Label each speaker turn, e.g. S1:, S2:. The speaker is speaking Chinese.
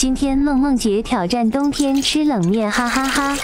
S1: 今天梦梦姐挑战冬天吃冷面，哈哈哈。